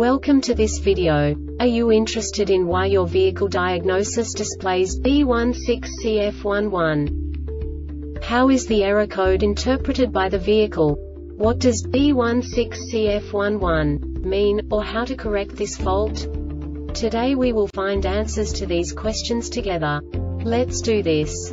Welcome to this video. Are you interested in why your vehicle diagnosis displays B16CF11? How is the error code interpreted by the vehicle? What does B16CF11 mean, or how to correct this fault? Today we will find answers to these questions together. Let's do this.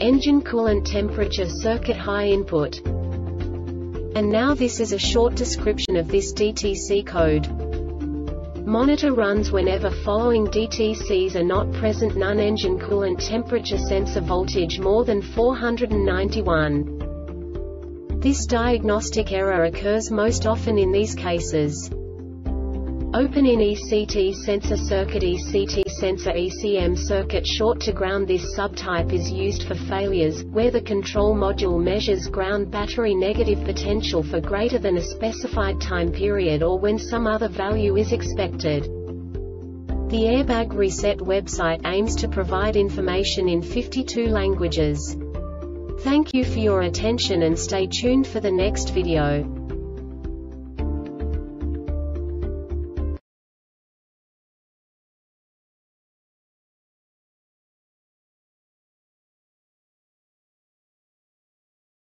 engine coolant temperature circuit high input. And now this is a short description of this DTC code. Monitor runs whenever following DTCs are not present none engine coolant temperature sensor voltage more than 491. This diagnostic error occurs most often in these cases. Open in ECT sensor circuit ECT sensor ECM circuit short to ground This subtype is used for failures, where the control module measures ground battery negative potential for greater than a specified time period or when some other value is expected. The Airbag Reset website aims to provide information in 52 languages. Thank you for your attention and stay tuned for the next video.